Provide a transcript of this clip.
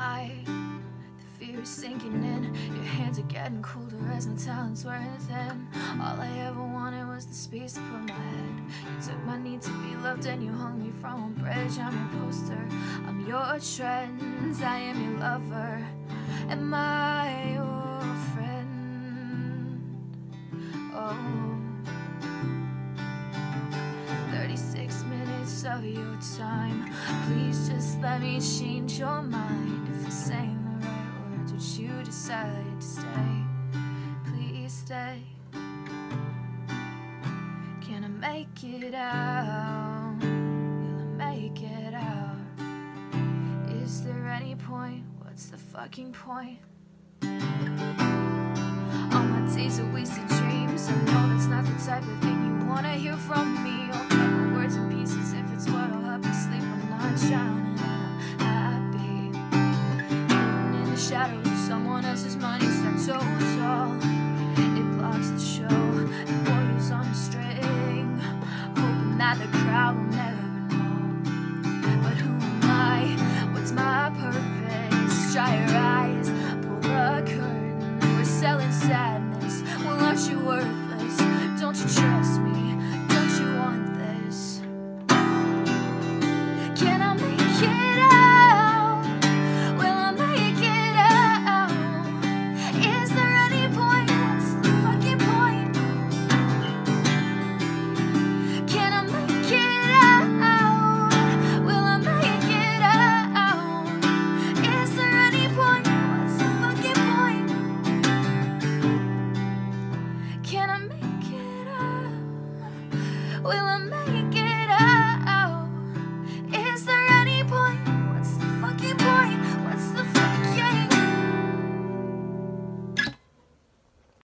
The fear is sinking in. Your hands are getting colder as my talents were thin. All I ever wanted was the space to put my head. You took my need to be loved and you hung me from a bridge. I'm your poster. I'm your trends. I am your lover. Am I? Of your time. Please just let me change your mind. If you're saying the right words, would you decide to stay? Please stay. Can I make it out? Will I make it out? Is there any point? What's the fucking point? that the crowd will never know. But who am I? What's my purpose? Dry your eyes, pull the curtain. We're selling sadness. Well, aren't you worthless? Don't you try? will I make?